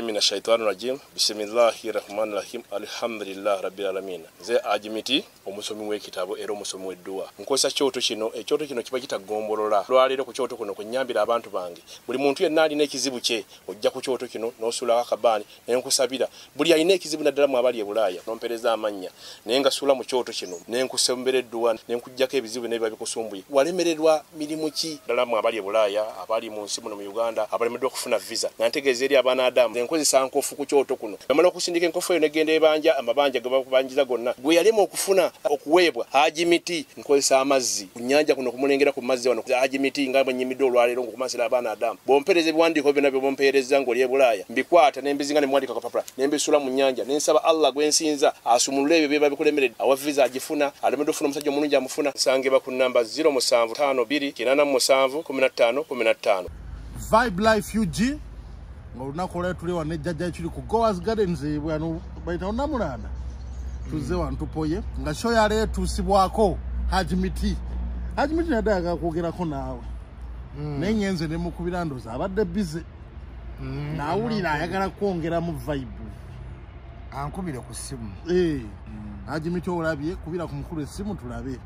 billahi mina shaitani rajim. Bisimillahi rahmani rahim. Alhamdulillah rabbil alamin. Nze ajimiti omusomi w'ekitabo era omusomi w'edduwa nkozesa kyoto kino ekyoto kino kiba kitagombolola. Lwaleero ku kyoto kuno kunyambira abantu bange. Buli muntu yenna alina ekizibu kye ojja ku kyoto kino n'osuulako akabaani nenkusabira. Buli alina ekizibu naddala mu abali e bulaaya nompereza amannya naye nga mu kyoto kino nenkusembera edduwa nenkuggyako ebizibu nebiba bikusumbuye. Walemererwa mirimu ki? Ddala mu abali e abali mu nsi muno mu uganda abalemeddwa okufuna visa. Nantegeeza eri abaana adamu enkozesa nkofu ku kyoto kuno. Amala okusindika enkofu eyo negenda ebanja amabanja gebakubanjiza gonna gwe yalema okufuna okuweebwa haji miti nkozesa amazzi ku nyanja kuno kumulengera ku mazzi wano. Haji miti nga bwenyimidde olwaleero ngaokumasira abaana adamu. Bompereza ebiwandiiko byonna byebompereza ngaoli ebulaaya mbikwata nembizinga nemwandika kapapula nembisula mu nyanja nensaba allah gwensinza asumulule ebyo byeba bikulemeredde awa visa agifuna alemedde ofuna omusajja omulungi amufuna. Nsangibwa ku namba 0752 87 15 15 vibe life ug nga olunaku olwali tuli wano ejjajja ekiri ku goas gardens bwano bayita onamulanda tuzze wano tupoye. Nga sho yali etuusibwako haji miti haji miti nadde ayagala kwogerako naawe naye ngenze nemukubira ndoozi abadde bize naawulira ayagala kwongeramu vibe. Ankubire ku ssimu Eh, haji miti olabye kubira ku mukulu essimu tulabe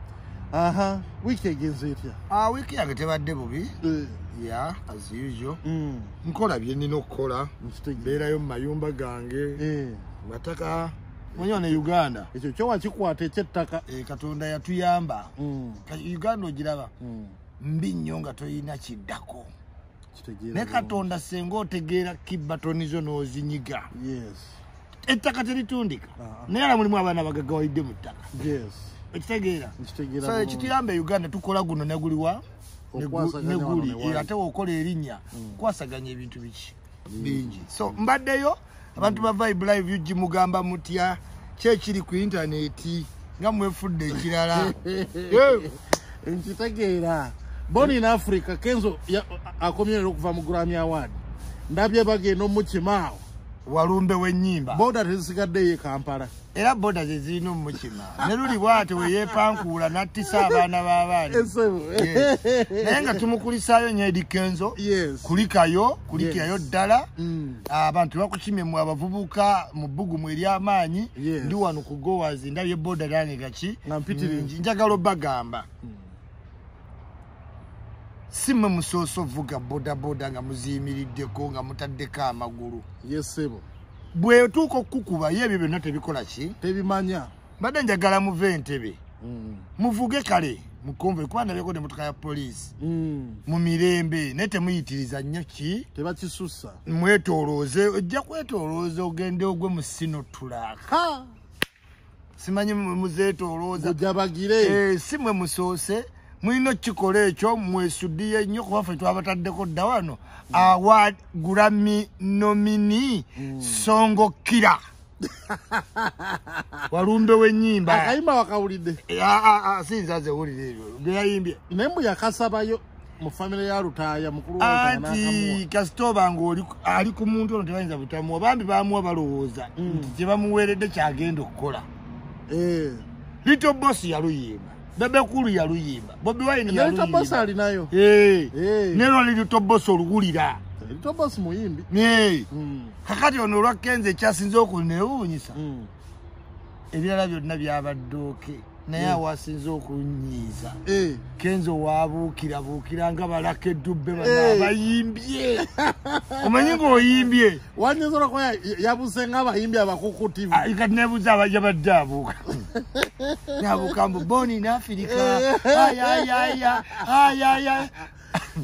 aha wiiki egenze etya? Ah, wiiki yange tebadde bubi. Eh, ya as usual. Mm, nkola bye nnina okukola. Mbeerayo mu mayumba gange Eh, mataka. Manyiwa ne uganda. Ekyo kyowakikwata ekyettaka? Eh, katonda yatuyamba. Mm, Ka- uganda ogiraba mm, mbi nnyo nga toyina kiddako. Ne katonda senga otegeera kibatoni zo n'ozinyiga. Yes. Ettaka teritundika. Ah. naye ala mulimu abaana bagagawalidde mu ttaka. Yes ekitegeera. E uganda tukola guno neguliwa neguli ate wokola erinnya. Kwasaganya ebintu biki? Bingi. So mbaddeyo abantu ba vibe live ug mugamba mutya kyekiri ku intaneti nga mwefudde ekirala. Nkitegeera boni in africa kenzo ya- akomye leero okuva mu grammy award. Ndabye bagenda omukimaawo walumbe w'ennyimba. Boda tezisigaddeyo e kampala. Era boda ze zirina omukima ne luli bwate weyeepankuula nattisa abaana b'abaana. Naye nga tumukulisaayo nyedi kenzo. Yes. Kulikayo kulikayo ddala. Mm. abantu bakukimye mu abavubuka mu bbugumu ery'amaanyi. Ndi wano ku gowazi ndabye boda lange gaki? Ngi- njagala obagamba si mwe musoosa ovuga bodaboda nga muziyimiriddeko nga mutaddeko amagulu. Yes sebo. Bwetuuka okukukubayo ebyo byonna tebikola ki? Tebimanya. Mbadde njagala muve entebe. Mm. muvuge kale mukonve kuba ndabyeko nemotoka ya poliisi. Mm. mu mirembe naye temuyitiriza nnyo ki? Tebakisusa mwetolooze ojja kwetolooza ogende ogwe mu sino tulaaka ha! Simanyi mwe muzeetolooza gujabagire Eh, si mwe musoose mulina okukikola ekyo mwesudiye nnyo kuba ffe twabataddeko dda wano. Awa gurami nomini songokira walumbe w'ennyimba. Akayimba wakawulidde. Eh, sinza zewulira ebyo byeyayimbye naye mbu yakasabayo mu famire ya lutaaya mukulu anti kasitoba nga ali ku muntu ono tebayinza butamuwa bambi bamuwa balowooza nti kyebamuweeredde kyagenda okukola. Eh. lito bosi yaluyimba bebekulu yaluyimba bobi wine yaluyimba alinayo. Ne lwali lito bosi oluwulira tobosi muyimbi. Mm. kakati ono olwa kenza ekyasinze okunewuunyisa Mm. ebirala byonna byabadooke naye awasinze okunyiiza. Eh. kenzo waabuukirabuukira nga balaka eddubbe bano Eh. omanyi ng'oyimbye? Wanyiza olwokuba yabuse ng'abayimbi abakukutivu. Kati nebuuza abajja badde abuuka. Nabuuka mbu boni nafirika ayayaya ayaya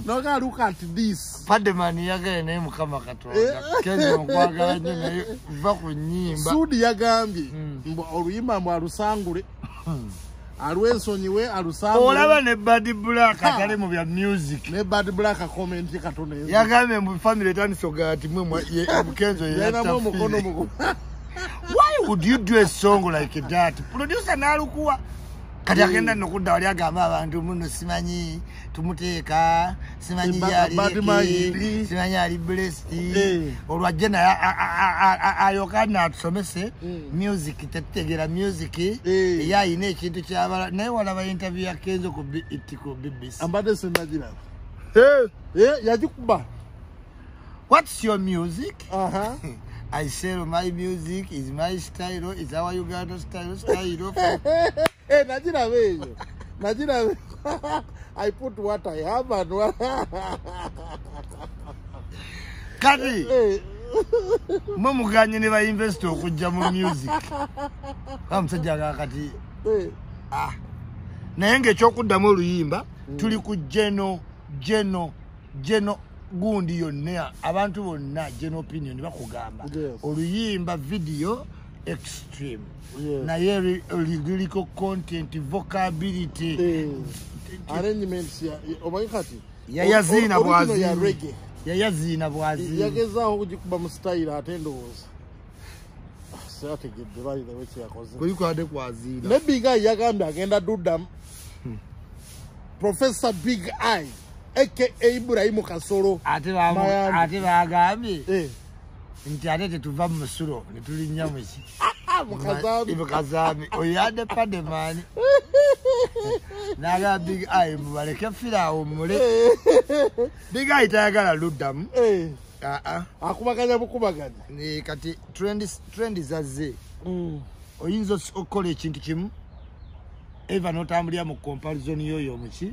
noga look at this. Pademan yagale naye mukama katonda. Kenzo nkwagala nnyo naye va ku nnyimba. Suudi yagambye Mm. mbu oluyimba mbu alusangule. Alwensonyiwe alusangule. Olaba ne bad black atali mu bya music. Ne bad black comment katono yagambye. Mbu family etanisoga ati mwe mwa- ye- kenzo yalinamu omukono mugu why would you do a song like that? Producer nalukuwa kati agenda nokudda wali agamba abantu muno simanyi tumuteeka simanyi Ba- yali bad eki, mind. simanyi ali blessed Eh. olwajje naye a- a- a- a- ayoka natusomese Mm. music tetutegeera music Eh. eyo ayina ekintu kyabala naye walaba interview ya kenzo ku bbc ambadde sendagiraba Eh. Yagikuba what's your music Aha. i sell my music is my style is our uganda style style Eh, nagiraba eyo nagiraba i put what i have and what kati Eh, mwe muganye ne bainvesita okujja mu music. Amusajja kakati eh, ah. naye ngaekyokuddamu oluyimba tuli ku geno geno geno gundi yonna abantu bonna geno opinion bakugamba. Oluyimba video extreme. Naye lyrical content vocability. Eh. arrangements omanyi kati? Yayaziina reggae. yayaziina bwaziina yagezaaho okugikuba mu style ate ndowooza syategedde balirawe kyeyakoze kulikwade kwaziina ne big eye yagambye agenda duddamu. Professor big eye aka iburahimu kasolo ate bagambye Eh, nti ate tetuva mu musulo netulinnya muki ah, mukazaabi mukazami oyadde pademaani naga big eye mubaleke firaawo mule big eye tayagala luddamu. Eh, aa akubaganya bukubaganya. Eh, kati trendi- zazze. Mm, oyinza okukola ekintu kimu eva notambulira mu comparison yoyo omuki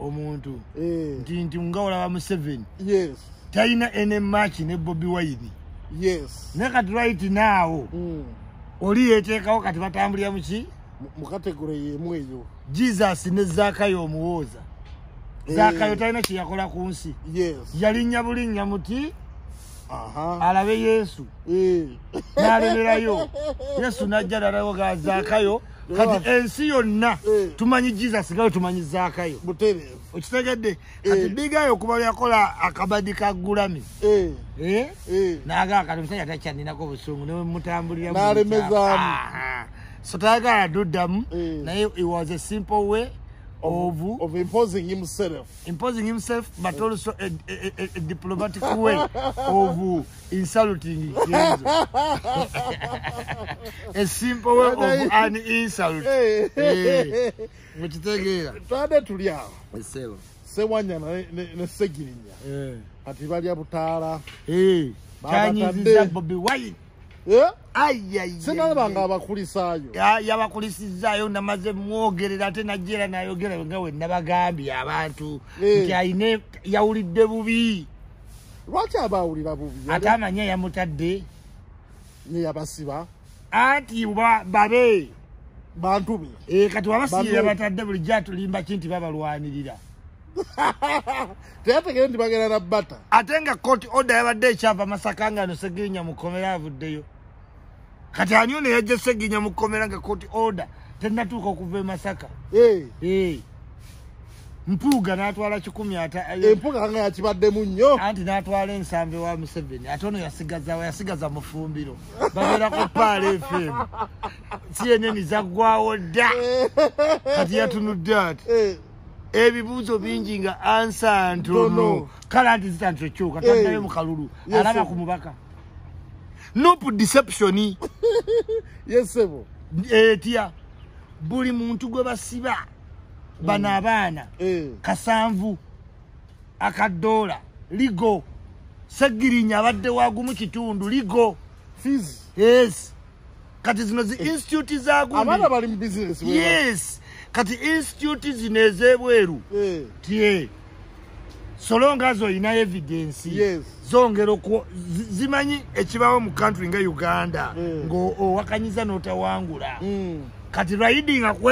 omuntu. Eh, nti nti nga olaba museveni. Yes. Talina ene maki ne bobi yes. Naye kati right naawo Mm, oli yeteekawo kati batambulira muki mu- mu kategore yemu eyo. Jesus ne zaakayo omuwooza. Zaakayo talina kyeyakola ku nsi. Yes. Yalinnya bulinnya muti aha. Alabe yesu. Eh, n'alemerayo. Yesu najja nalawoga zaakayo kati ensi yonna Eh. tumanyi jesus gayo tumanyi zaakayo. Okitegedde kati Eh. bigayo okuba yakola akabadi ka gulami. Eh, nagaa kati omusajja takyaninako busungu nemutambulira N'alemezaamu. so tayagala duddamu naye it was a simple way of of imposing himself. imposing himself but also a, a, a, a diplomatic way of insulting Kenzo. a simple way of an insult. Eh, Eh. mukitegeera twade tuli awo. Esebo. Sewanya ne- segirinya. Kati balya butaala. Kyanyiziza bobi wine. Eh, sinalabanga abakulisaayo. Yabakulisizaayo namaze mwogerera ate najera nayogera nga we nabagambye abantu Eh. nti ayine yawulidde bubi lwaki abaawulira bubi? Ate amanye yamutadde yeyabasiba anti ba- babe. Bantu be kati wabasiira batadde bulijjo atulimba ki nti babalwanirira. Teyategere nti bagenda na bata. Ate nga court order yabadde ekyava masaka nga no segirinya mukomera avuddeyo. Kati aniyo neyajja segirinya mukomera nga court order tenatuuka okuva e masaka. Eh, Eh. Mpuuga n'atwala kikumi ata empuga nga yakibaddemu nnyo anti n'atwala ensambe wa museveni. Ate ono yasigazawo yasigaza mufumbiro babeera ku paala fm cnn zaggwawo dda. Kati yatunudde ati Eh, ebibuuzo bingi nga ansa ntono. Ntono. kale anti zitandise kyuka Eh. taddayo mu kalulu. Alaba ku mubaka. Nopu deception. Yesebo etya buli muntu gwe basiba bano abaana Eh, kasanvu akadoola ligo. Segirinya abadde wagumu kitundu ligo. Yes. Kati zino zi institute zagundi abaana bali mu bizinesi yes. Kati institute zino ez'ebweru Eh, tie solonga zo olina evidence. Yes. zongera zimanyi ekibawo mu country nga uganda Mm. ng'owakanyiza n'otawangula. Mm, kati lwayidinga ku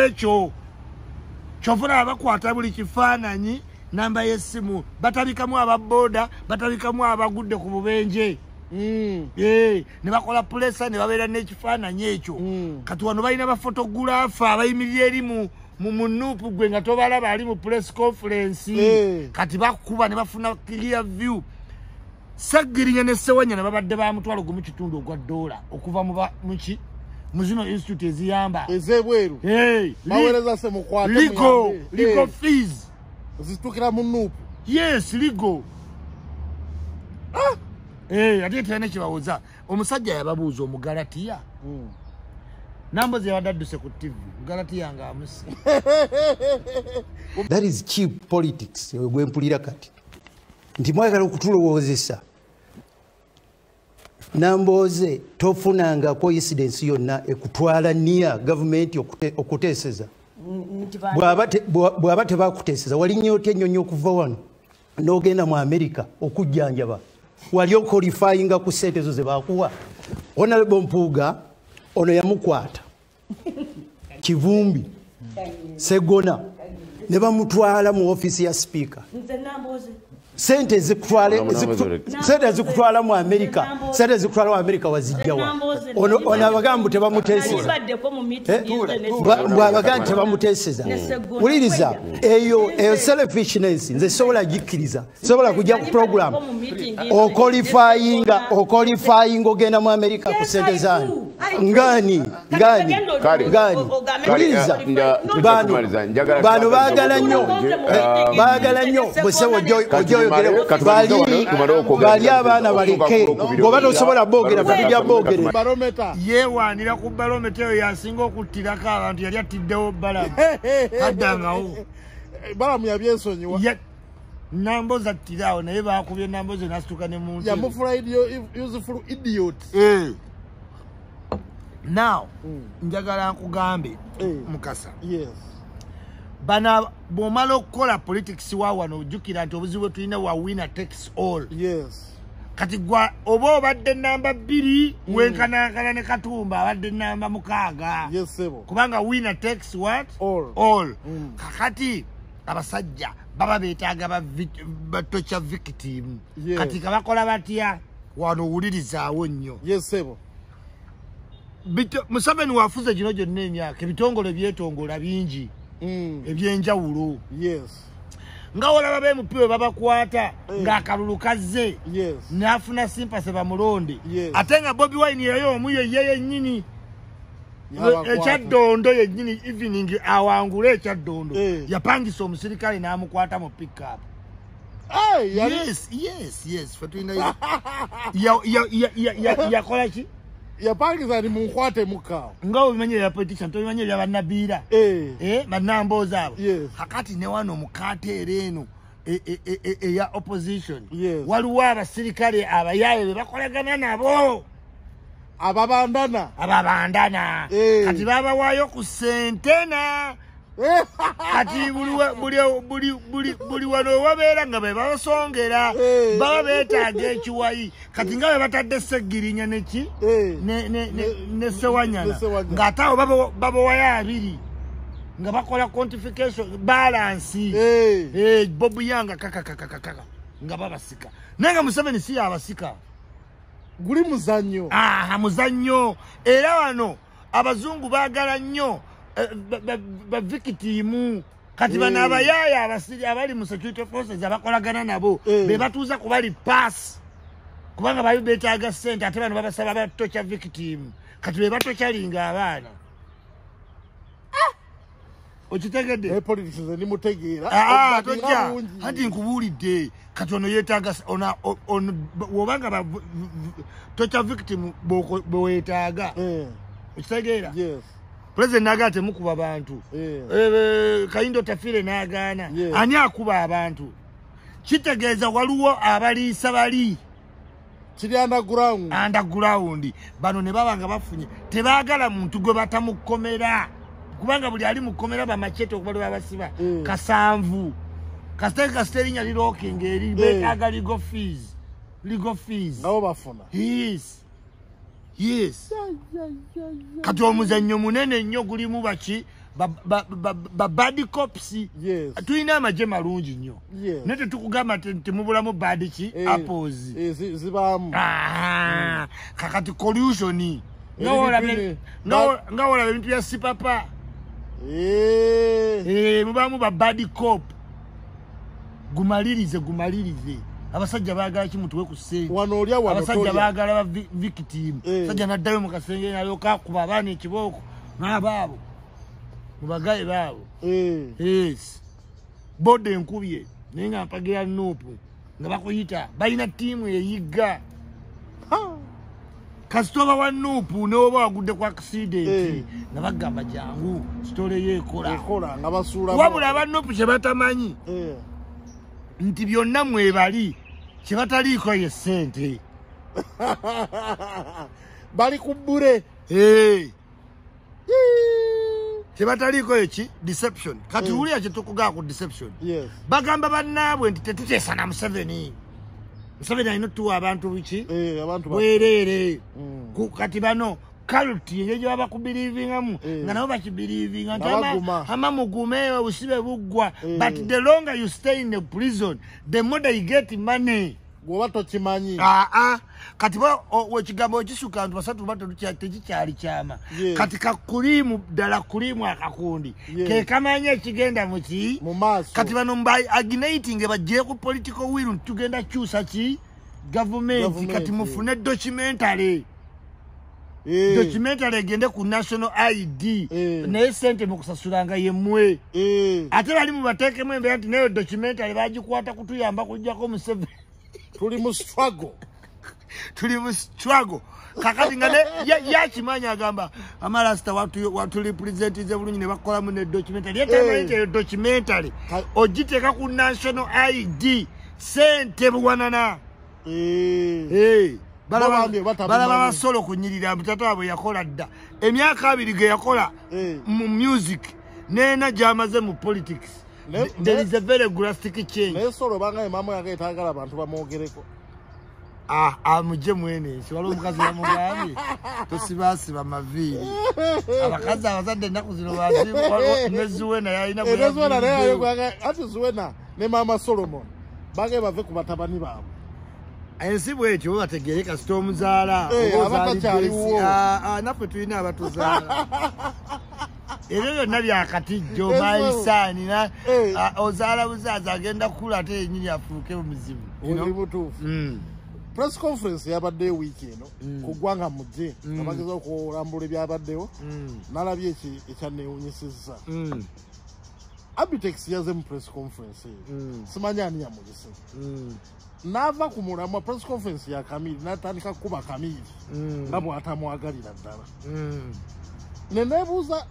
ekyo kyovula bakwata buli kifaananyi namba y'essimu. Batabikamu ababoda batabikamu abagudde ku bubenje. Mm, Eh, ne bakola pulesa ne babeera n'ekifaananyi ekyo. Mm. kati wano balina bafotogulaafa abayimirira eri mu munuupu gwe nga tobalaba ali mu press conference. Eh. kati bakuba ne bafuna clear view. Saggirinya ne sewanya ne babadde ba mutwalo gumu kitundu ogwa ddoola okuva muki mu zino institute eziyamba. Ez'ebweru. Hey, baweereza se mukwate ligo ligo fees. Zitukira mu nuupu yes ligo. Eh, ate tena kibawoza omusajja yababuuza omugalatiya. Mm. nambozi yabadde adduse ku tv mugalatiya nga amusi that is cheap politics. Gwempulira kati. Nti mwagala okutulowoozesa nambooze tofunanga coincidence yonna ekutwala niya gavumenti okute- okuteeseza. Bw'aba te- bwa- bw'aba tebakuteeseza walinnya otya ennyonyi okuva wano? N'ogenda mu amerika okujjanjaba. Wali okolifayinga ku sente ezo ze bakuwa honorable mpuuga ono yamukwata. Kivumbi segona ne bamutwala mu ofiisi ya sipiika sente ezikutwala eziku- sente ezikutwala mu amerika sente ezikutwala mu amerika wazijjawa ono abagamba mbu tebamuteeseza. Bwa- bw'abagaa nti tebamuteeseza. Wuliriza eyo eyo selfishness nze sobola gikkiriza. Sobola kujja ku program. Okolifayinga okolifayinga ogenda mu amerika ku sente zaani ngani? Ngani? ngani? wuliriza. Bano bano baagala nnyo. Um, baagala nnyo. Bwese Kati bali abaana baleke ngoba tosobola boogera katujja boogere yeewaanira ku balometa eyo yasinga okuttirako abantu yali attiddewo balamu kaddangawo balamu yabyensonyiwa Ya- namboza attirawo naye bakubye namboza nasituka ne muntu yamufulaidi useful idiot now njagala nkugambe Eh. mukasa yes bana bw'omala okukola politics wa wano ojjukira nti obuzibu bwe tulina wa winner takes all. Yes. Kati gwa oba obadde namba bbiri wenkanankana ne katumba abadde namba mukaaga. Yes kubanga winner takes what? All. all. Mm. kakati abasajja baba beetaaga ba vic- batocha victim. Yes. kati kabakola batya? Wano owulirizaawo nnyo. Yes museveni wafuze gino gyonna emyaka ebitongole byetongola bingi. Mm. Ebyenjawulo. Yes. Nga olaba bemupiwe babakwata Eh. ng'akalulu kazze n'afuna simpase bamulonde. Ate nga bobi wine yeyo omu yeye yennyini. Ekyaddondo yennyini evening awangule ekyaddondo. Eh. yapangisa omusirikale n'amukwata mu pickup. Hey, yapangiza ni munkwate mukaawo nga obimanyi ebya politician tobimanyi ebya bannabiira Eh. Eh, bannamboozi abo. Kakati ne wano mukateera eno e- e- e- e- eya opposition. Waliwo abasirikale abayaaye be bakolagana nabo. Ababandana. Ababandana. Eh. kati babawaayo ku sentena kati buli wa- buli- buli- buli- buli wano wabeera nga be babasongera Eh. baba beetaaga ekiwayi. Kati nga be batadde segirinya neki Eh. ne- ne sewanyana ng'ate baba- babawayo abiri nga bakola quantification balansi Eh. Eh, bobu yanga kakakakakaka nga babasika. Naye nga museveni si yabasika. Guli muzanyo aha muzannyo. Era wano abazungu baagala nnyo. eh, bavikitiimu kati bano Eh. abayaaya abasiri abali mu security forces abakolagana nabo Eh. be batuuza kubali paasi kubanga bali beetaaga ssente ate bano babasaba batokya victim. Kati be batokyalinga abaana. Okitegedde? Ah, Obubatinga tojja bungi. anti nkubuulidde. Kati ono yeetaaga wobanga tokya victim Eh, okitegeera? Yes pulezidenti naagaana temukuba bantu. Eh. Eh, kayindo tafiire n'agaana. Ani akuba abantu? Kitegeeza waliwo abaliisa bali. Kiri underground underground bano ne baba nga bafunye. Tebaagala muntu gwe batamukomera. Kubanga buli ali mukomera bamacete okuba lwe babasiba. Mm. kasanvu. Kasiteke kasita erinnya lirokinga eri betaaga legal fees. Legal fees. Nabo bafuna. Yes yes. Kati omuzannyo munene nnyo gulimu baki? Ba- ba- ba- ba bad cops. Yes. Tulina amagye malungi nnyo. Naye tetukugamba te- temubulamu bad ki? Eh, apples. eh, zi- zibaamu. Ah, kakati collusion. Nga wolaba- ebintu bya sipapa. Eh, Eh, mubamu ba bad cop. Gumalirize gumalirize abasajja baagala kimutuwe ku ssente wano olya wano abasajja tolya baagala ba vi- victim Eh. sajja naddayo mu kasenge nalyoka akuba abaana ekibooko n'abaabo mubagaye baabo. Eh, yes. Boda enkubye naye nga mpagira nuupu nga bakuyita balina ttiimu eyigga. Kasitoba wa nuupu newoba wagudde ku accidenti Eh. nga bagamba jangu sitole yeekola. Ekola wabula aba nuupu kye batamanyi nti byonna mwebali kye bataliiko ye ssente. Bali ku bbure Eh. kyebataliiko eki deception. Kati Mm. wulira kyetukugaa ku deception. Yes. Bagamba bannaabwe nti tetuteesa na museveni. Museveni alina otuwa abantu biki? Eh, abantu ba- bwereere. Mm. Kati bano kaluti eyo gye baba kubiriivingamu. Eh. nga nabo bakibiriivinga nti ama- mugume obusibe buggwa Eh. but the longer you stay in the prison the more they get money. Gwoba tokimanyi. Aa kati ba- o- wekigambo ekisuka nti basatu ba tekikyali kyama. Kati kakuliimu ddala kuliimu akakundi. Ke kamanya ekigenda muki mu maaso. Kati bano mba aginating bagyeko political will tugenda kyusa ki? Gavumenti kati mufune documentary documentary egende ku national id Eh. naye sente mukusasulanga yemmwe eh, ate bali mubateekemu embeera nti nayo documentary bagikwata kutuyamba kujjako museveni tuli mu struggle. Tuli mu struggle. Kakati nga ne- ya- yakimanyi agamba amarasita watulipresentize bulungi ne bakolamu ne documentary. Yetamanyi Eh. nti eyo documentary Ka- ogiteeka ku national id sente buwanana. Eh, Eh, balaba basolo kunyirira mutata bwe yakola dda. Emyaka abiri ge yakola Eh. mu music neena gyamaze mu politics. Ne- Th- there ne- is a very drastic change. naye solo bangaye mama yange etagala abantu bamwogereko. Ah, amugye mwenensi waliwo omukazi yamugambye tosibaasiba maviiri. Abakazi abazadde ennaku zino nezuwena yalina bwe eneziwena naye ati ziwena ne mama solomon bangaye bave ku batabani baabwe ensi bwetyo bwe bategeere kasita omuzaala Eh. Ah, ah, naffe tulina abatuzaala ebyo byonna byakatijjo na- Eh. ah, ozaala buzaazi agenda kukula ate yenyini afuuke muzibu you know? oli butuufu Mm. press conference yabaddeyo wiiki eno Mm. ku ggwanga mujje nga Mm. bageza okulambula ebyabaddeyo Mm. nalabye Mm. abitex yaze mu press conference eyo simanyi ani yamuyise. N'ava ku mulamwa press conference ya kamiri n'atandika kuba kamiri Mm. nga bw'atamwagalira ddala Mm. ne neebuuza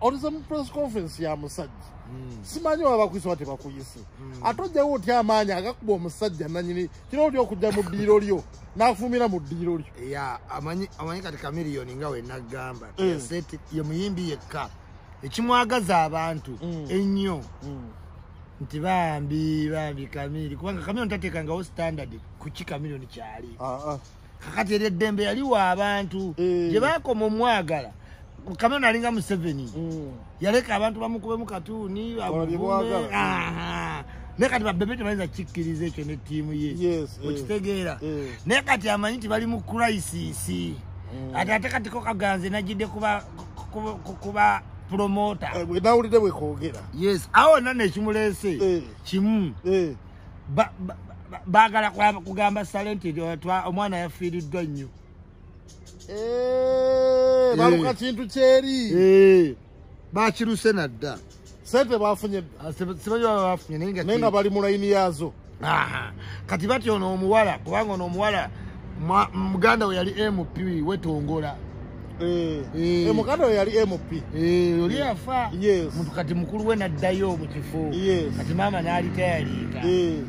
olize mu press conference ya musajja Mm. simanyi oba bakuyise oba tebakuyise ate ojjawo otya amaanyi agakuba omusajja nanyini kira oli okujja mu ddiiro lyo n'afumira mu ddiiro lyo ya amanyi kati kamiriyoni nga wenagamba Mm. ye muyimbi yekka ekimwagaza abantu Mm. ennyo Mm. Nti bambi bambi kamiri kubanga kamirioni tateekangawo standard kuki kamiriyoni kyali. Ah, ah. kakati eri eddembe yaliwa abantu Eh. gye bakoma omwagala kamiriyoni alinga museveni. Mm. yaleka abantu bamukubemu katuuni naye kati babebe tebayinza kikkiriza ekyo ne ttiimu ye. Eh. okitegeera. Eh. naye kati amanyi ti bali mu crisis. Ate ate kati ko kaganze najidde kuba promota Eh, bwe nawulidde bwe koogera yes awo nna nekimulese Eh. kimu Eh. ba- ba- ba- baagala kwa- kugamba sale nti twa- omwana yafiiriddwa nnyo Eh, baluka kintu kyeri Eh, bakiruse nadda sente bafunye dda siba- simanyi baba bafunye naye nga naye nga bali mu layini yaazo Aha. kati batyo ono omuwala kubanga ono omuwala muganda we yali mp wetongola Eh. Eh. Eh, muganda we yali mp oli yafa muntu kati mukulu we naddayo mu kifo. Yes. kati maama n'alitayaliika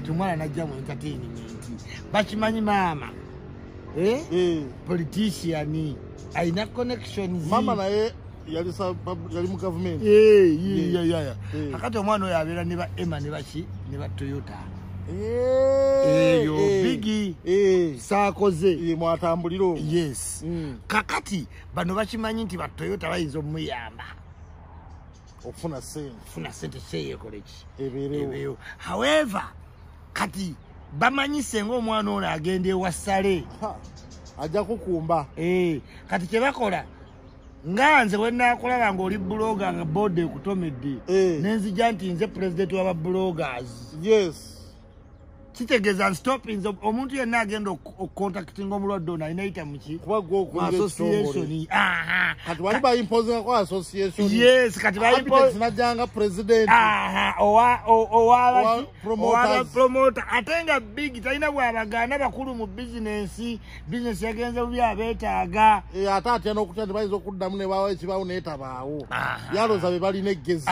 ti omwana najja mu entertainment. Bakimanyi maama? Politician. Alina connections mama naye yali mu gavumenti kakati omwana oyo abeera ne ba ema ne baki ne ba toyota eyo bigi saakoze. Mwatambulira omwo yes. Mm. kakati bano bakimanyi nti batoyota bayinza omuyamba okufuna sente funa sente seyekoleki ebeerewo. However kati bamanyi senga omwana ono agenda ewasale ajja kukumba. Eh, kati kyebakola nga nze wenakulaba ngaoli buloga nga boda ekutomedde Eh. nenzija nti nze pulezidenti wababulogers yes kitegeeza nstopins omuntu yenna agenda okukontaktinga omulwadde ono alina yita muki kati wali bayimposingako association yes kati najjanga president. Owabapromota ate nga big talina bwabagaana bakulu mu bizinensi bizinesi yagenze bubi abeetaaga. Eh, ate atya n'okutya nti bayinza okuddamu ne bawa ekibaawo naye tabaawo Aha. yalooza be balina eggezi.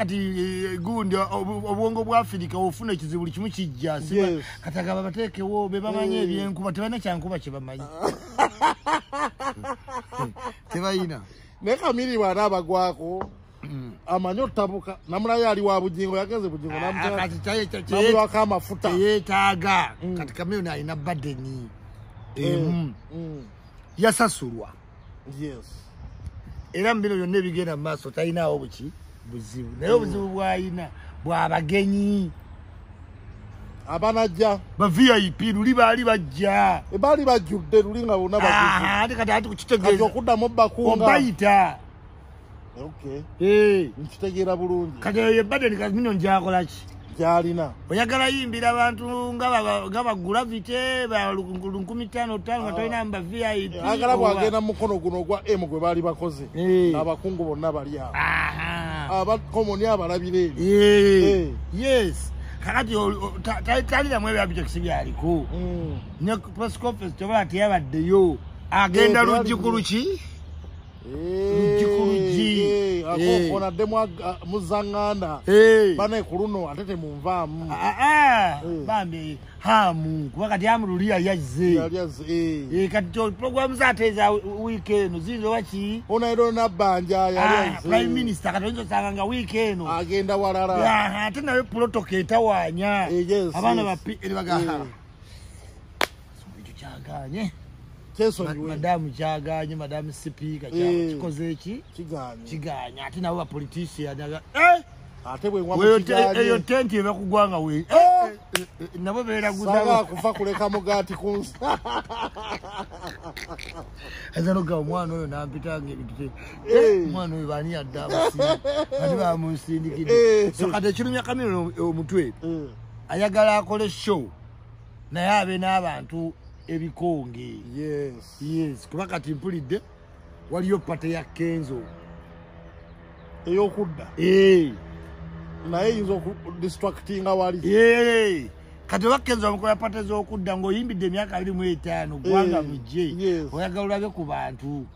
Kati eh, gundi obwongo bwa afirika ofuna ekizibu buli kimu kijja si. Katagaba bateekewo be bamanyi ebyenkuba tebalina kyankuba kye bamanyi. Tebalina naye kamiri bwana abagwako amanyi otabuka namulayo ali wa bugingo yageze bugingo namulwako amafuta. teyeetaaga. Kati kamiyoni alina badeni emu. Mm, yasasulwa. Yes. Era mu bino byonna ebigenda mu maaso talinaawo buki buzibu. Naye obuzibu bw'alina bwabagenyi abanajja. Ba vip luli baali bajja. Ebaali bajjudde luli nga bonna Ah, ate kati ati kukitegeeza. Okuddamu bakunga obayita Okay, Eh, nkitegeera bulungi. Kati eyo ebadeni kamino njakola ki? Gyalina. Oyagala yimbira abantu nga ba- nga bagula vite ba lunkumi tano tano nga tolinamu ba vip agala oba- bwagenda mu mukono guno ogwa m gwe baali bakoze. Eh. abakungu bonna bali Aha. abakomoni abalabira Eh, Eh. yes kakati talinamu ebyabitokisi byaliko Mm. ne press conference toba teyabaddeyo. Agenda Eh, luggi ku luki Eh, Luggi ku luggi. eh, Eh. akokonadde muzaŋŋanda Eh. bane ku luno ate temunvaamu Ah, ah, Eh. bambi hamu kuba kati hamu luli yali azze Yali azze, eh. Eh, kati to- programu zaate eza wiiki eno ziyinza waki ono era nabbanja yali Ah, azze. prime minister kati oyinza osanga nga wiiki eno agenda walala Ah, ate nayo pulotoka etawaanya Eh, yes, abaana yes. bapi eribaga Eh. ekyo kyaganye kyesonyiwe madamu kyaganye madamu sipiika Eh. kikoze eki kiganye ate nabo bapolitisian ate bwe ngwa eyo mukiganye tenti ebakugwanga we. Eh. Eh, eh, nabo beeraguza sanga kufa kuleka mugaati ku nsi. Ezanoga omwana oyo nampitanga ebintu Eh. omwana oyo bani yadde amusindi ani bamusindikidde Eh. so kati ekirumya kamiro omutwe Eh, ayagala akole show naye abe n'abantu ebikonge. Yes. Yes kuba kati mpulidde waliyo pate ya kenzo. Ey'okudda? Eh, naye eyinza okudistractinga wali? Eh. kati oba kenzo bamukola pate z'okudda ng'oyimbidde emyaka abiri mu etaano gwanga Eh, mujje yes. oyagala olabe ku bantu.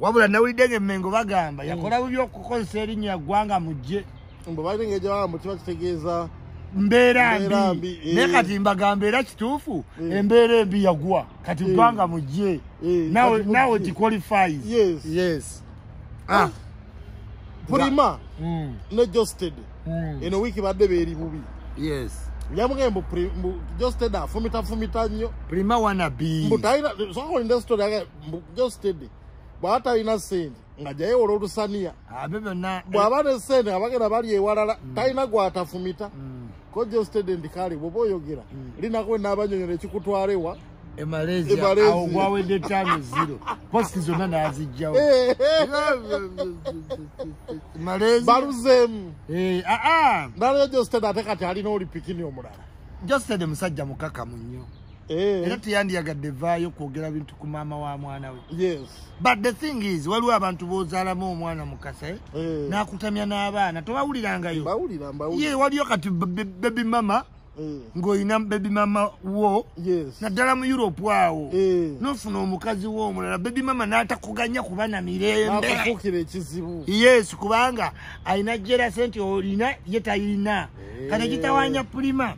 Wabula nawulidde ng'emmengo bagamba yakola bubi okukozesa erinnya gwanga mujje bwe balina engeri gye bagamba kiba kitegeeza mbeera mbi. Eh. naye kati mbagamba era kituufu Eh. embeera embi yagwa. Kati Eh. gwanga mujje. Nawe kati nawe mujje. tiqualifies yes. Yes. Ah. purima mm. ne josted. Mm. eno wiiki badde beeri bubi. Yes. Mbu josted afumitafumita nnyo. Prima wanabi mbu talina sokolinde story mbu josted bwaba talina sente nga jayewola olusaniya. Bw'aba ne sente nga bagenda bali ewalala talina gwatafumita ko josted ndikale bwoba oyogera linakuwe n'abanyonyola ekikutwalewa. E malaysia Malaysia. awo gwawedde tano zero. Posti zonna nazijjawo. Baluzeemu nalayo josted ate kati alina olipikini omulala. Josted musajja mukakamu nnyo era teyandiyagadde vaayo kwogera bintu ku maama wa mwana we. Yes. But the thing is waliwo abantu b'ozaalamu omwana mukasa eh? Eh, n'akutamya n'abaana. Tobawulirangayo ye waliyo kati bebi mama Eh, ng'olina bebi mama wo yes. naddala mu europe awo. Eh, nofuna omukazi wo omulala bebi mama n'atakuganya kuba na mirembe. Yes kubanga alina jera sente olina ye tayina. Kati ekitawanya pulima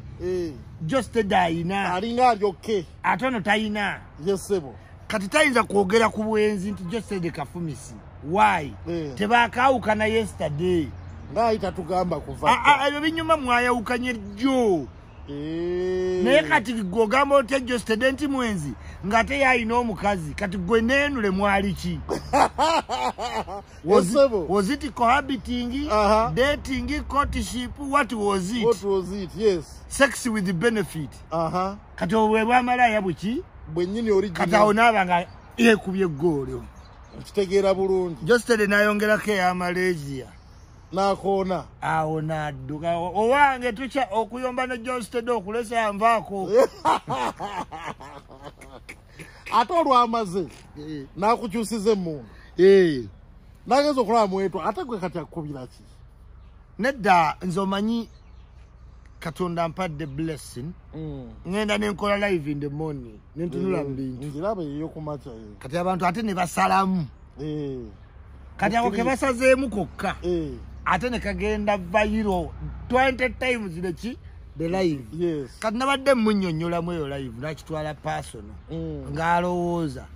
Eh, josted ayina alinga alyokke ate ono tayina. Yesebo kati tayinza kwogera ku bwenzi nti josted kafumisi. Why? Eh. tebakawukana yesterday. Ngaayita tugamba kuva ebyo binyuma mwayawukanye jjo. Eh, naye kati gwogamba otya josted nti mwenzi ng'ate yalina omukazi kati gwe neenule mwali ki Was it- was it cohabiting Aha. dating courtship? What was it? What was it? Yes. Sex with benefit. Aha kati obwe bwamalaya buki? Bwennyini kati awo origin naaba nga yekubye eggoolyo nkitegeera bulungi. Josted nayongerako eya malaysia n'akoona. Awo nadduka. Owange tukya okuyomba ne josted okulesa nvaako ate olwamaze n'akukyusiza emmundu Eh. n'ageza okulaba mwetwa ate gwe kati akubira ki? Nedda nze omanyi katonda mpadde blessing. Ŋŋenda nenkola live in the morning nentunula mu bintu kati abantu ate ne basalamu. Eh, kati ako ke basazeemu kokka. Eh, ate ne kagenda vayiro 20 times neki the live. Kati nabadde munyonyolamu eyo live nakitwala pasono Mm. ng'alowooza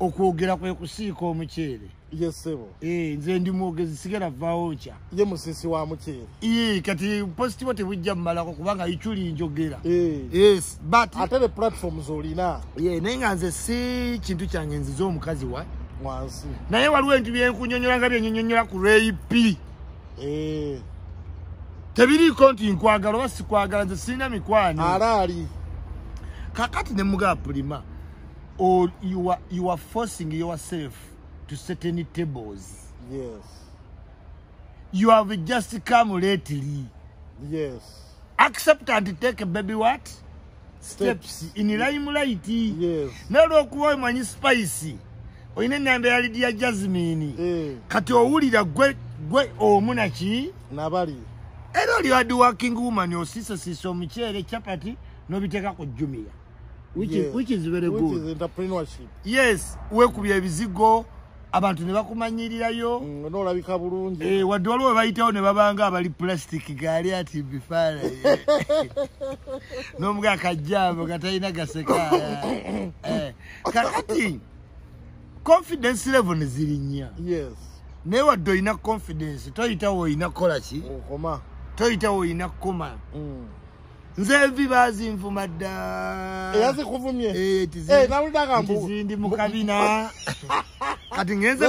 okwogera kwe kusiika omuceere yes sebo Eh, nze ndi mwogezi sigala vaawo nkya. Ye musisi wa muceere Ii, kati positivo tebujja mumalako kubanga ikyuli njogera. Eh. yes but ate ne platforms olina. Ye naye nga nze si kintu kyange nziza omukazi wa. Wansi. Naye waliwo ebintu byenkunyonyola nga byenyonyonyola ku rape. Eh. tebiriiko nti nkwagala oba sikwagala nze sirina mikwano. Alaali kakati ne mugaa pulima or you are, you are forcing yourself to certain tables. Yes. You have just come lately. Yes. Accept and take baby what? Steps in limelight yes. Naye olwokuba omanyi spice olina enamba ya lidia jasmine. Eh. kati owulira gwe gwe omu naki nabali. Era oli hard working woman osiisasiisa omuceere chapati n'obiteeka ku jumia which, Yes. is, which is very Which good. is entrepreneurship. Yes weekubya ebizigo abantu ne bakumanyirirayo. Mm, noolabika bulungi. Eh, wadde waliwo we bayitawo ne babanga abali plastic gaali ati bifaananyi. N'omuga akajjambo katalina gaseka. Eh, kakati confidence level ne ziri nnya yes. Naye wadde olina confidence toyitawo olina kukola ki? Toyitawo olina kukoma. Mm. nze envi bazinvuma dda. Eyazikuvumye? Eh, tizi- Eh, nawulira agambu- nti zindi mu kabina kati ngenze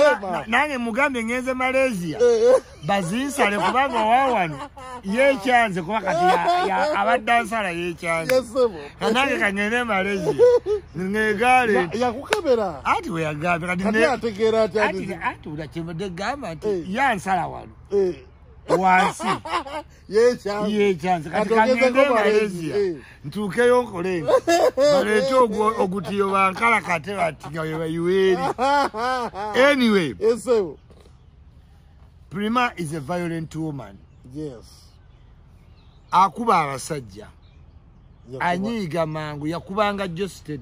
nange mugambye ngenze malaysia. Eh, bazinsale kubanga owawano yekyanze kuba kati abadde ansala yekyanze. Kanange kangende malaysia. Negale Ya- yakukebera ati weyagambye kati ategeera ati ati ati ulakyembadde gamba nti Eh. yansala wano. Eh, wansi. Yekyanze kati kangende Malaysia, eh. ntuukeyo nkoleni baleete ogutiyo bankalakate bati nga webayiweeri anyway. Prima is a violent woman. Yes. Akuba abasajja. Anyiiga mangu yakubanga josted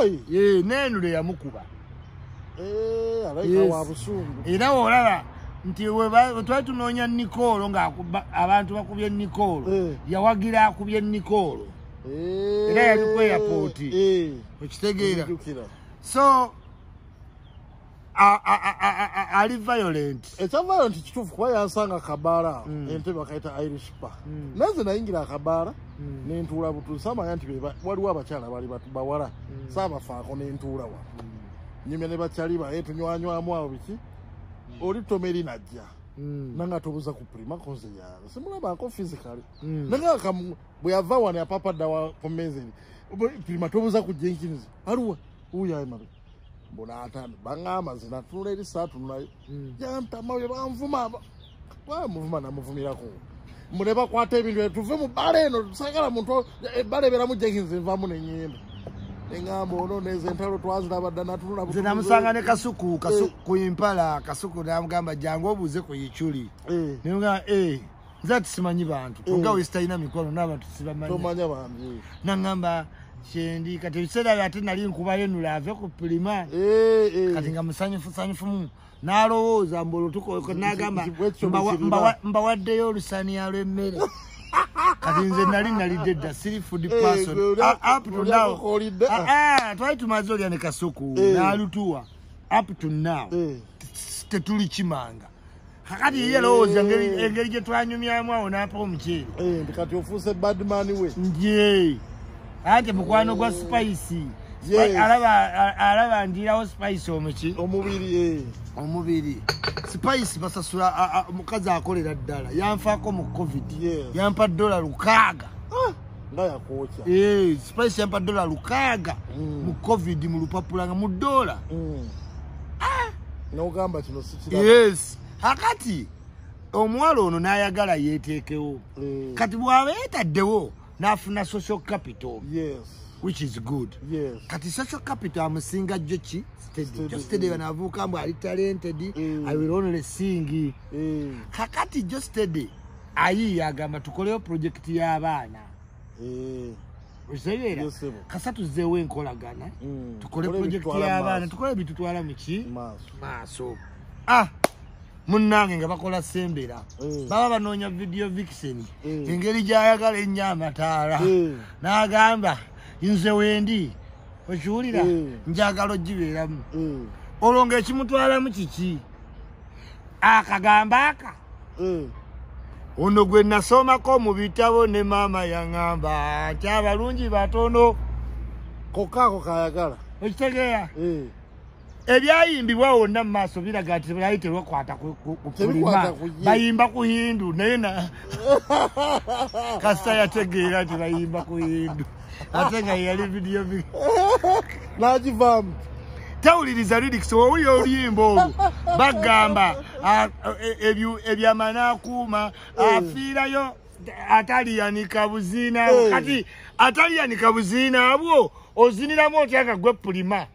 Ai, ye nenule yamukuba. Eh, era woolaba nti twali tunoonya nikoolo ngaabantu bakubye nikoolo Eh. yawagira akubye nikoolo Eh, Era yali ku airport. eh, okitegeera. So a- a- a- a- a- ali violent. Ekyavaayo nti kituufu kuba yansanga kabaala ente bakayita irish pa naye nze nayingira akabaala nentuula butuuzi samanya nti waliwo abakyala bali bawala. Saabafaako nentuula wa? Nyumya ne bakyali baye tunywanywamu awo biki oli tomeri najja nanga tobuza ku prima koze yawe simulabako physically. Nanga kamu bwe yava wano yapapadda wa komezeni. Prima tobuza ku jenkins aliwa uyayimabe mbona atano baŋŋamba nze natunula eri saatunulayo yantama bye banvuma bamuvuma namuvumirako mune bakwata ebintu tuve mu bbala eno tusagala muntu ebbala eberamu jenkins nvamu nenyenda neŋŋamba ono neze entalo twaziraba dda natunula nze namusanga ne kasuku Kasu- ku impala kasuku namugamba jangu obuuze ku yikyuli Eh, nemugamba e nze ati simanyi bantu nga wesi talina mikono n'abantu sibamanyi. Tomanya bandi naŋŋamba kyendi kati ebiseera byo ate nali nkubayo nula ave ku pulima. Eh, eh. kati nga musanyufu sanyufumu n'alowooza mbulutuko nagamba mbawaddeyo olusaaniya lw'emmere kati nze nali nalidde dda siri food Eh, person. up to now. ah, twali tumaze olya ne kasuku Eh. n'alutuwa. Up to now. Eh, tetuli kimanga. Kakati ye yalowooza engeri gye twanyumyamu awo n'apa omuceere. Eh, kati ofuuse badman we. Nje. Anti mukwano gwa spice. Alaba ndirawo spice omuki. Omubiri omubiri. Spice basasula omukazi akolera ddala. Yanfaako mu covid. Yampa dola lukaaga. Ah, nga yakwokya Eh, spice yampa dola lukaaga Mm. mu covid mu lupapula nga mu dola Mm. nogamba kino yes. Akati omuwala ono n'ayagala yeeteekewo. Eh, kati bw'aba yeetaddewo n'afuna social capital. Yes which is good. Yes. Kati social capital amusinga jjo ki Steady. jo stedi banaavuuka mbu ali talented. Mm. i will only sing. Eh, kakati jo stedi ayiye agamba tukoleyo projekiti y'abaana. Eh, okitegeera Yes, sebo. kasa tuzzeewo enkolagana. Mm. tukole projekiti y'abaana. tukole ebitutwala mu ki? Maaso. Maaso. Ah munnange nga bakola sembera. Mm. baba banoonya video vixen. Mm. engeri gyayagala ennyo amataala. Mm. n'agamba nze wendi okiwulira? Mm. njagala ogibeeramu. Mm. olwo ngaekimutwalamu kiki? Akagamba aka. Mm. ono gwe nasomako mu bitabo ne maama yaŋŋamba nti abalungi batono. Kokka ako kayagala okitegeera? Ebyayimbibwa wonna mu maaso biraga nti lwali terwakwata kulima. Bayimba ku hindu naye na kasita yategeera nti bayimba ku hindu ate nga yeyali vidiyo bi n'agivaamu. Tawuliriza lidikisi owulira oluyimba olwo. Bagamba e- ebyu- ebyama n'akuuma afiirayo ataliyanika buziina Eh. kati ataliyanika buziina bwo oziniramu otya nga gwe pulima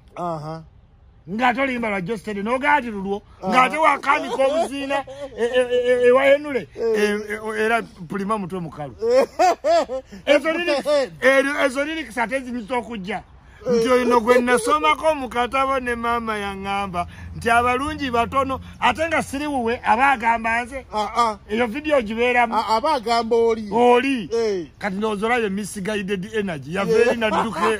oluyimba lwa jostede n'ogaa ti lulwo ng'ate wakanika obuziina e- e- e- ewayenule e- e- era pulima mutwe mukalu ezo eryo- ezo lirikisi ate zinyisa okujja? Nti ono gwe nasomako mu katabo ne maama yaŋŋamba nti abalungi batono ate nga siri wuwe aba agamba nze. Aa eyo vidiyo gibeeramu. Aba agamba oli. Oli. Eh. kati ndowooza olabye misguided energy yava eri nadduke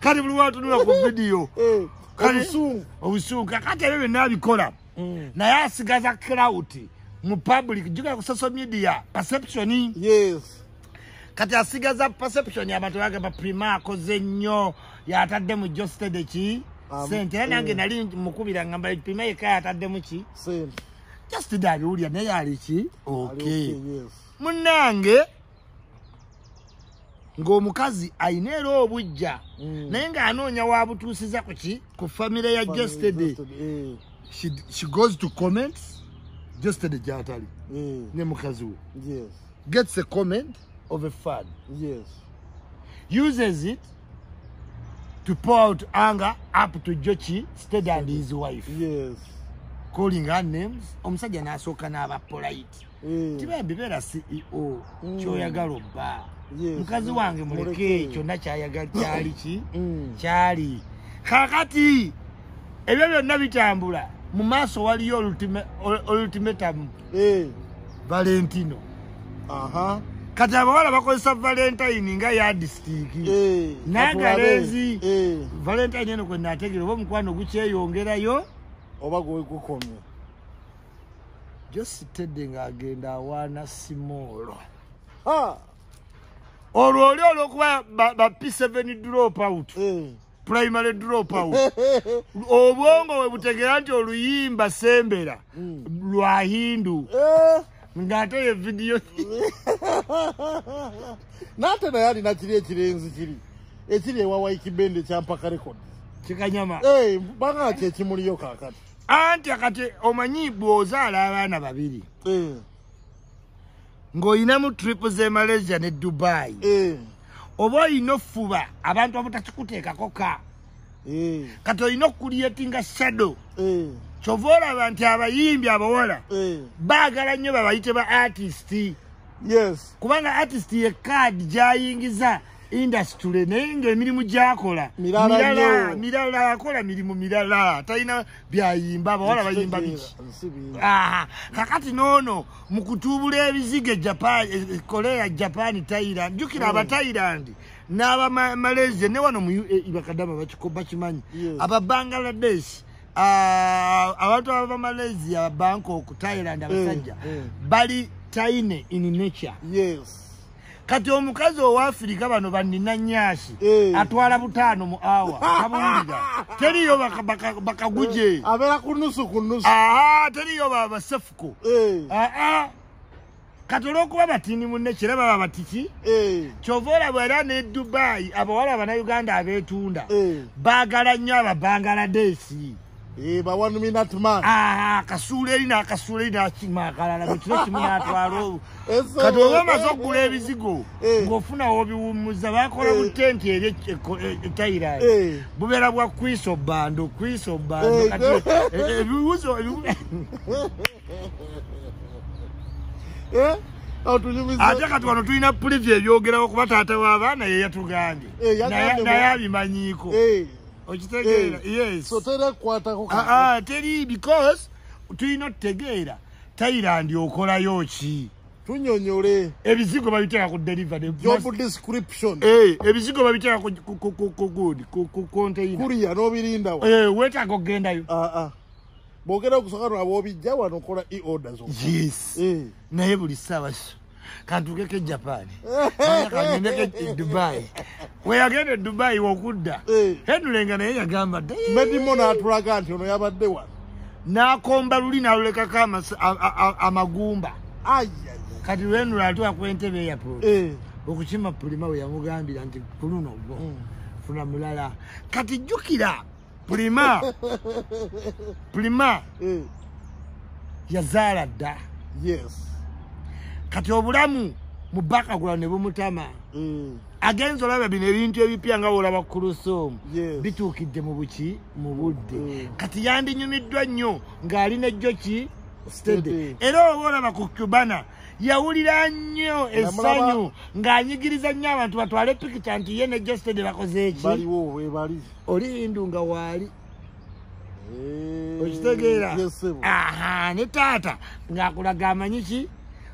kati buli watunula ku vidiyo. Kale- obusungu kakati ebyo byonna abikola naye asigaza clout mu public juga ku social media perception. Yes. Kati asigaza perception abantu bagamba prima akoze nnyo yatadde mu jostede ki? Sente era nange eh. nali mukubira ngamba prima yeka yataddemu ki? Sente jostede abiwulira naye ali ki? Ali okay. munnange ng'omukazi ayina era obujja Mm. naye ng'anoonya wabutuusiza ku ki? Ku famire ya jostede Eh, she, goes to comments. Jostede gyatali. Eh, ne mukazi we. Gets a comment of a yes. Uses it to pour out anger up to jochi stead and his wife. Calling her names. Omusajja n'asooka n'aba polite. Eh, tibambi beera ceo Mm. kyoyagala obba. Mukazi wange muleke kyonna kyali ki? Mm. kyali. Kakati ebyo byonna bitambula. Mu maaso waliyo ultima- ul- ultimatum. Eh, valentino. Kati abawala bakozesa valentine nga yadisitiiki eh, Nagaleezi. eh, valentine eno kwenategere oba omukwano gukyeyongerayo? Oba gwe gukomye. Jositedde ng'agenda awaana simoolo Ah, olwo oli olwokuba ba- ba p7 drop out. Eh. primary drop out. Obwongo we butegera nti oluyimba sembera lwa hindu. Eh, ng'ate ye vidiyo n'ate naye alina kiri ekirenzi kiri. Ekiri ewa waikibende kyampaka rekodi kikanyama. Banga kyekimuliyo kakati anti akati omanyi bw'ozaala abaana babiri Ng'olinamu tripu z'e malaysia ne dubai. Eh, oba olina ofuba abantu abutakikuteekako ka? Eh, kati olina okuliyetinga shado eh, kyova olaba nti abayimbi abawala baagala nnyo babayite ba artist. Yes. Kubanga artist ye kaadi gyayingiza industry naye ng'emirimu gyakola Mirala akola mirimu mirala talina byayimba abawala bayimba biki. Ah, kakati noono mu kutuubula ebizigo e e- korea japan thailand jjukira aba thailand n'aba Ma- malaysia ne wano mu UAE bakadama bakiko- bakimanyi. Aba bangladesh ah, abantu abava malaysia bangkok thailand abasajja eh. bali tine in nature. Yes kati omukazi owafirika bano banina nyaasi Eh. atwala butaano mu awa. Tabuwulira teriyo baka- baka- bakaguje abeera ku nusu ku nusu aha teriyo babasefuko Eh, aa kati olwokuba batini munne kira baba batiki eh, kyova olaba era ne dubayi abawala abanayuganda abeetunda. Baagala nnyo ababangaladeesi Eh, akasuula eri n'akasuula eri nakima akalala bwe kiro kimu n'atwala kati oba omaze okugula ebizigo Eh. ng'ofuna wobiwummuza bakola Eh. butenti eri etayirani Eh. bubeera bwa kwiso bando kwiso bando Eh. kati e- Eh, otunyumiza ate kati wano tulina pulivy ebyogerawo kuba taata w'abaana ye yatugambye Eh, Naye- mu- abimanyiiko Eh, okitegeera. Yes. so terekukwatako Ah, ah, teri because tulina otutegeera thailand okolayo ki? Tunyonyole. Ebizigo babiteeka ku delivery. Job description. Eh, ebizigo babiteeka ku- ku- ku- ku- ku good, ku- ku container. Kuriya n'obirindawo Eh, weetaaga okugendayo aa bwogera okusooka lwaba obijja wano okola eorder zo yes. Eh. naye buli ssaawa so kantukeko e japan. Kangendeko e dubai. Weyagenda e dubai okudda Eh. hendulenga naye yagamba medimo n'atulaga nti ono yabadde wano n'akomba luli n'alulekako amagumba. Kati lwenula atuwa ku entebe airport Eh. okukima pulima we yamugambira nti kuluno gwo funa mulala. Kati jjukira pulima. Pulima Eh. yazaala dda. Yes kati obulamu mu bakagula ne bumutama. Eh. agenza olaba bino ebintu ebipya nga wolaba kulusoomu bituukidde mu buki mu budde. Mm. kati yandinyumiddwa nnyo ng'alina ejjoki stede. Steady. era oba olaba ku cubana yawulira nnyo essanyu ng'anyigiriza nnyo abantu batwale pikita nti ye nejjo stede bakoze eki? Webali olindu nga waali Eh. okitegeera? aha ne taata ng'akulaga amanyi ki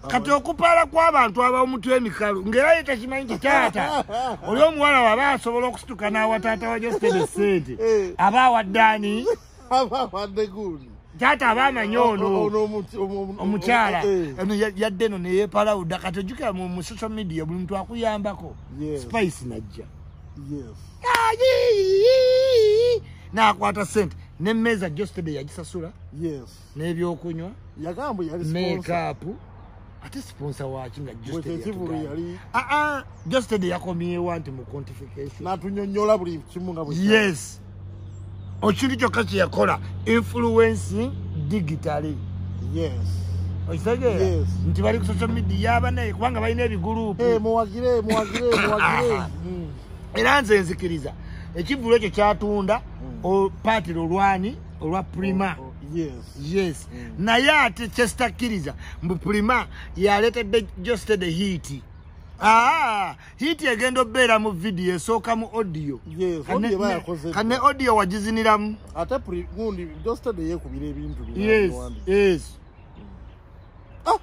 kati okupaala kw'abantu ab'omutwe emikalu ng'era ye takimanyi nti taata oli omuwala waba asobola okusituka n'awa taata wa jostede sente. Eh. aba awaddaani aba wadde gundi. Taata aba amanyi ono. Ono omu- omu- omukyala. Eh. eno ya- yadde eno neyeepalawudda kati ojjukira mu social media buli muntu akuyambako spice najja. Ayi! n'akwata sente. Nemmeeza jostede yagisasula. Yes. N'ebyokunywa. Makeup ate sponsor waki nga aa jostede yakomyewa nti mu quantification. N'atunyonnyola buli kimu nga yes. Okintu kyokka kyeyakola influencing digitally. Yes. Okitegeera nti bali ku social media yabanaye kubanga balina ebigurupu Eh, Mm. era nze nzikiriza ekivulu ekyo kyatunda o- paatiro olwani olwa prima. Oh, yes. Yes. Naye ate kyesitakkiriza mbu prima yaleetedde jostede hiiti aa hiiti egenda obeera mu vidiyo esooka mu yes Kane- odi eba yakoze kane audio wagiziniramu ate gundi dostede yeekubira ebintu yes Ah,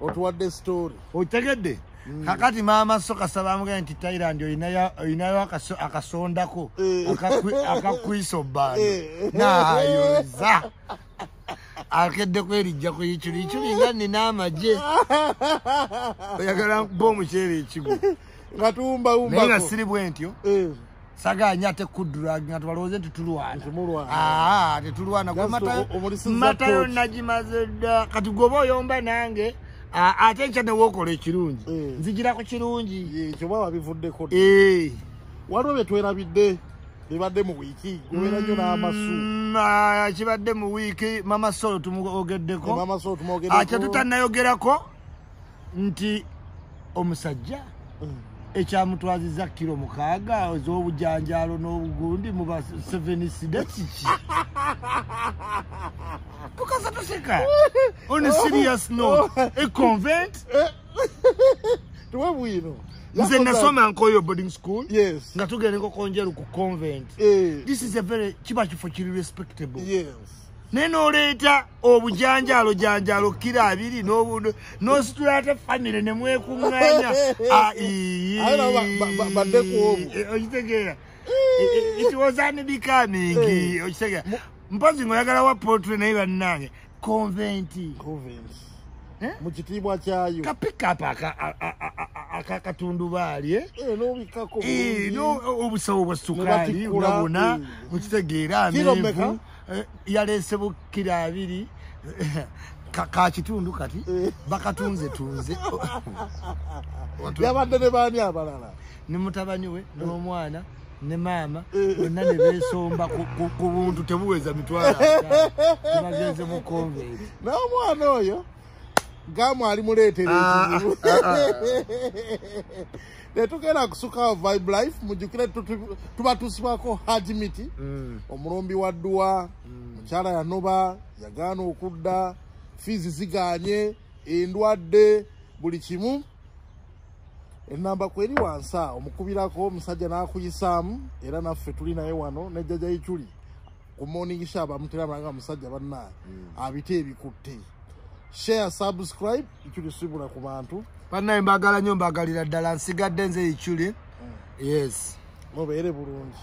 otuwadde story. Otegedde? Kakati maama so kasaba amugee nti tailand olinayo olinayo akaso- akasondako obbando Eh. nayoza akedde kwerijja ku iculi iculi nga nina amagye oyagala nkuba omuceere ekigo. Nga naye nga siri bwe ntyo Eh, saganya ate kudrag nga tubalowooze tetulwana omulisiza matayo torch. nagimaze dda. Kati gwoba oyomba nange ate nkya newookola ekirungi. Eh. nzigira ku kirungi. Kyoba wabivuddeko Eh. waliwo bye twerabidde bibadde mu wiiki gobeera nnyo n'amasu Mm, kibadde mu wiiki mama solo tumuogeddeko. Amaso akyo tutannayogerako nti omusajja ekyamutwaziza kiro mukaaga ez'obujanjaalo n'obugundi muba seveniside kiki? Tukaza tuseka. On a serious note. A convent? Tuwe bwino nze Yakoze- nasoma nkoyo boarding school. Yes. Nga tugendeko konjeru ku convent. Eh, this is a very kiba kifo kiri respectable. Yes. Naye n'oleeta obujanjaalo janjaalo kiro abiri n'ositula ate famire ne mwekuŋŋaanya. Eh, okitegeera. Eh, it was unbecoming okitegeera. Mpozi ngaoyagala wa potre naye bannange. Conventi convent? Mu kitiibwa kyayo. Kapikapu akakatundubaali eh? Eh, Eh, obusawo bwa sukaali eh. mukitegeera eh, yaleese bukiro abiri. Ka- kitundu kati Eh. bakatunze tunze. Yabadde ne baani abalala? Ne mutabani we n'omwana ne maama Eh. bonna ne beesomba ku- buntu tebuweza mitwalo tebagenze mu konventi n'omwana oyo gamu ali muleetera Ah, ekizibu netugenda kusukawo vibe life mujjukire tutu- tuba tusibako hajimiti omulombi wa dduwa mukyala yanoba yagaana okudda fiizi ziganye endwadde buli kimu. Enamba kweri wansa omukubirako omusajja n'akuyisaamu era naffe tuli naye wano nejjaja ikyuli ku morning show bamutera malanga omusajja bannaye. Abite ebikutte share subscribe ikyuli sibula ku bantu. Bannaye mbagala nnyo mbagalira ddala nsigadde nze ikyuli yes. Mubeere bulungi